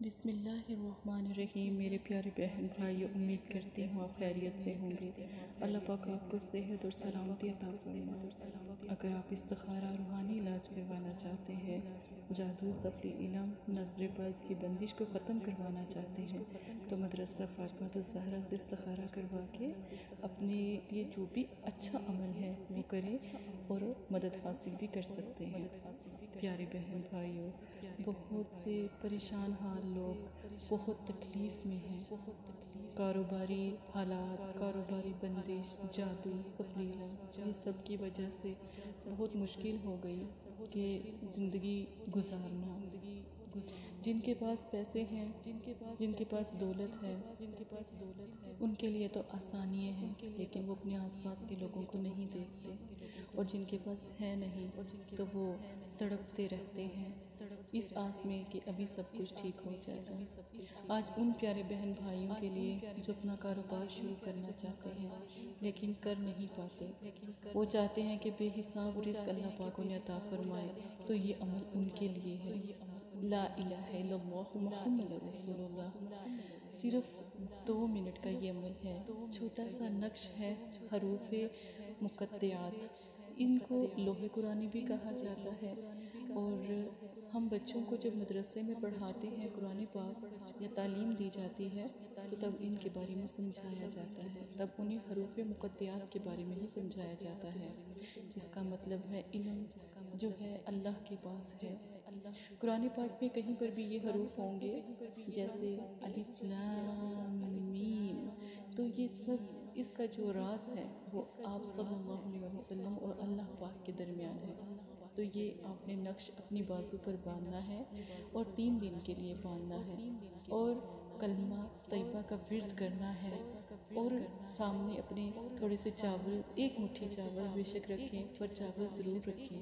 بسم اللہ الرحمن الرحیم۔ میرے پیارے بہن بھائی امید کرتی ہوں آپ خیریت سے ہوں گے۔ اللہ پاک آپ کو صحت اور سلامتی عطا فرمائے۔ اگر آپ استخارہ روحانی علاج کروانا چاہتے ہیں، جادو، سفری، علم نظر بد کی بندش کو ختم کروانا چاہتے ہیں، تو مدرسہ فاطمہ الزہرا سے استخارہ کروا کے اپنے لیے جو بھی اچھا عمل ہے وہ کریں اور مدد حاصل بھی کر سکتے ہیں۔ پیارے بہن بھائیوں بہت سے پریشان حال لوگ بہت تکلیف میں ہیں۔ کاروباری حالات، کاروباری بندش، جادو سفلیلا یہ سب کی وجہ سے بہت مشکل ہو گئی کہ زندگی گزارنا۔ جن کے پاس پیسے ہیں جن کے پاس جن کے پاس دولت ہے جن کے پاس دولت ہے، ان کے لیے تو آسانیاں ہیں، لیکن وہ اپنے آس پاس کے لوگوں کو نہیں دیکھتے۔ اور جن کے پاس ہے نہیں، تو وہ تڑپتے رہتے ہیں۔ اس آس میں کہ ابھی سب کچھ ٹھیک ہو جائے گا۔ آج ان پیارے بہن بھائیوں کے لیے جو اپنا کاروبار شروع کرنا چاہتے ہیں، لیکن کر نہیں پاتے۔ وہ چاہتے ہیں کہ بے حساب رزق اللہ پاک انہیں عطا فرمائے۔ تو یہ عمل ان کے لیے ہے۔ لا الہ الا اللہ محمد رسول اللہ۔ صرف دو منٹ کا یہ عمل ہے۔ چھوٹا سا نقش ہے حروف مقدعات ان کو لوح قرآنی بھی کہا جاتا ہے۔ اور ہم بچوں کو جب مدرسے میں پڑھاتے ہیں قرآن پاک یا تعلیم دی جاتی ہے، تو تب ان کے بارے میں سمجھایا جاتا ہے۔ تب انہیں حروف مقدیات کے بارے میں ہی سمجھایا جاتا ہے۔ اس کا مطلب ہے علم جو ہے اللہ کے پاس ہے۔ قرآن پاک میں کہیں پر بھی یہ حروف ہوں گے، جیسے الف لام میم، تو یہ سب اس کا جو راز ہے وہ آپ صلی اللہ علیہ وسلم اور اللہ پاک کے درمیان ہے۔ تو یہ آپ نے نقش اپنی بازو پر باندھنا ہے اور تین دن کے لیے باندھنا ہے۔ اور کلمہ طیبہ کا ورد کرنا ہے۔ اور سامنے اپنے تھوڑے سے چاول ایک مٹھی چاول بے شک رکھیں پر چاول ضرور رکھیں۔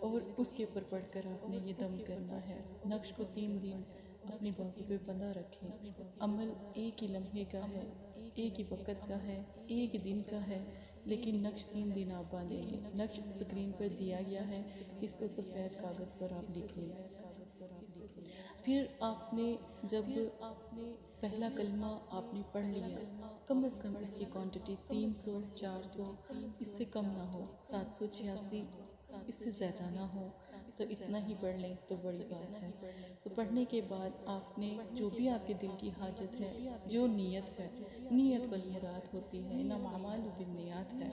اور اس کے اوپر پڑھ کر آپ نے یہ دم کرنا ہے۔ نقش کو تین دن اپنی بازو پہ بندہ رکھیں۔ عمل ایک ہی لمحے کا ہے، ایک ہی وقت کا ہے، ایک دن کا ہے، لیکن نقش تین دن آپ باندھیں گے۔ نقش سکرین پر دیا گیا ہے، اس کو سفید کاغذ پر آپ لکھ لیں۔ پھر آپ نے جب آپ نے پہلا کلمہ آپ نے پڑھ لیا، کم از کم اس کی کوانٹٹی تین سو، چار سو، اس سے کم نہ ہو، سات سو چھیاسی، اس سے زیادہ نہ ہو۔ تو اتنا ہی پڑھ لیں تو بڑی بات ہے۔ تو پڑھنے کے بعد آپ نے جو بھی آپ کے دل کی حاجت ہے جو نیت ہے نیت والمراد ہوتی ہے نہ معمال بالنیات ہے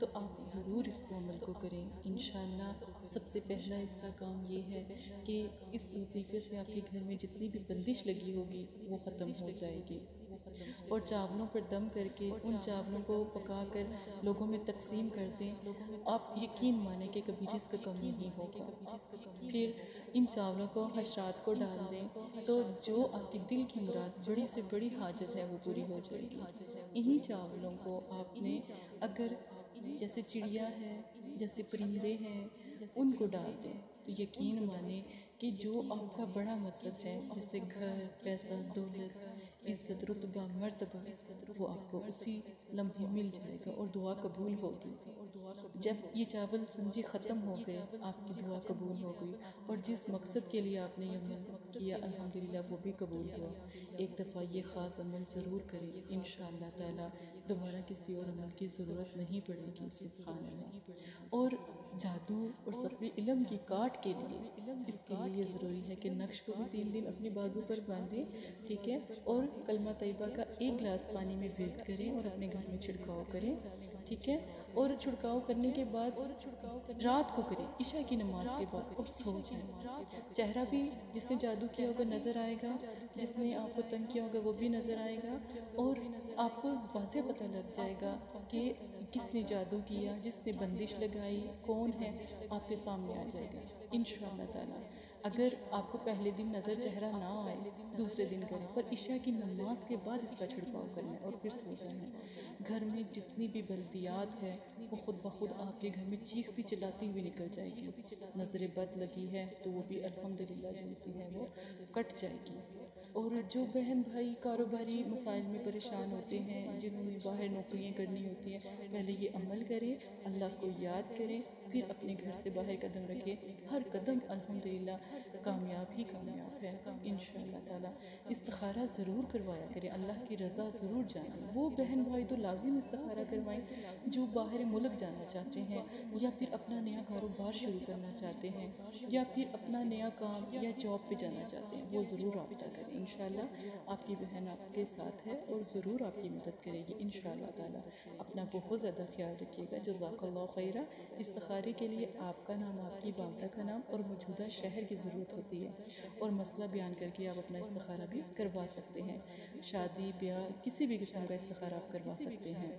تو آپ ضرور اس کو عمل کو کریں۔ انشاءاللہ سب سے پہلا اس کا کام یہ ہے کہ اس وظیفے سے آپ کے گھر میں جتنی بھی بندش لگی ہوگی وہ ختم ہو جائے گی۔ اور چاولوں پر دم کر کے ان چاولوں کو پکا کر لوگوں میں تقسیم کر دیں آپ یقین مانیں کہ کبھی رزق کم نہیں ہوگا۔ پھر ان چاولوں کو حشرات کو ڈال دیں۔ تو جو آپ کی دل کی مراد بڑی سے بڑی حاجت ہے وہ پوری ہو جائے گی۔ انہی چاولوں کو آپ نے اگر جیسے چڑیا ہے جیسے پرندے ہیں ان کو ڈال دیں۔ تو یقین مانیں کہ جو آپ کا بڑا مقصد ہے، جیسے گھر، پیسہ، دولت، عزت، رتبہ، مرتبہ، وہ آپ کو اسی لمحے مل جائے گا اور دعا قبول ہوگی۔ جب یہ چاول سمجھے ختم ہو گئے، آپ کی دعا قبول ہو گئی اور جس مقصد کے لیے آپ نے یہ عمل کیا، الحمدللہ وہ بھی قبول ہوا۔ ایک دفعہ یہ خاص عمل ضرور کریں، انشاءاللہ تعالی دوبارہ کسی اور عمل کی ضرورت نہیں پڑے گی، سبحان اللہ۔ اور جادو اور سفری علم کی کاٹ کے لیے، اس کے لیے یہ ضروری ہے کہ نقش کو بھی تین دن اپنی بازو پر باندھیں، ٹھیک ہے؟ اور کلمہ طیبہ کا ایک گلاس پانی میں ورد کریں اور اپنے گھر میں چھڑکاؤ کریں، ٹھیک ہے؟ اور چھڑکاؤ کرنے کے بعد رات کو کریں عشاء کی نماز کے بعد اور سو جائیں چہرہ بھی جس نے جادو کیا ہوگا نظر آئے گا جس نے آپ کو تنگ کیا ہوگا وہ بھی نظر آئے گا۔ اور آپ کو واضح پتہ لگ جائے گا کہ کس نے جادو کیا جس نے بندش لگائی کون ہے آپ کے سامنے آ جائے گا۔ انشاءاللہ تعالی۔ اگر آپ کو پہلے دن نظر چہرہ نہ آئے، دوسرے دن کریں۔ پر عشاء کی نماز کے بعد اس کا چھڑکاؤ کریں اور پھر سو جائیں۔ گھر میں جتنی بھی بلدیات ہے وہ خود بخود آپ کے گھر میں چیختی چلاتی ہوئی نکل جائے گی۔ نظر بد لگی ہے تو وہ بھی الحمدللہ للہ ہے، وہ کٹ جائے گی۔ اور جو بہن بھائی کاروباری مسائل میں پریشان ہوتے ہیں جنہوں نے باہر نوکریاں کرنی ہوتی ہیں، پہلے یہ عمل کریں، اللہ کو یاد کریں، پھر اپنے گھر سے باہر قدم رکھیں۔ ہر قدم الحمدللہ کامیاب ہی کامیاب ہے۔ انشاءاللہ تعالی استخارہ ضرور کروایا کریں۔ اللہ کی رضا ضرور جانیں۔ وہ بہن بھائی تو لازم استخارہ کروائیں جو باہر ملک جانا چاہتے ہیں، یا پھر اپنا نیا کاروبار شروع کرنا چاہتے ہیں، یا پھر اپنا نیا کام یا جاب پہ جانا چاہتے ہیں۔ وہ ضرور رابطہ کریں۔ انشاءاللہ آپ کی بہن آپ کے ساتھ ہے اور ضرور آپ کی مدد کرے گی، انشاءاللہ تعالی۔ اپنا بہت زیادہ خیال رکھیے گا۔ جزاک اللہ خیرہ استخارے کے لیے آپ کا نام، آپ کی والدہ کا نام اور موجودہ شہر کی ضرورت ہوتی ہے۔ اور مسئلہ بیان کر کے آپ اپنا استخارہ بھی کروا سکتے ہیں۔ شادی، بیاہ، کسی بھی قسم کا استخارہ آپ کروا سکتے ہیں۔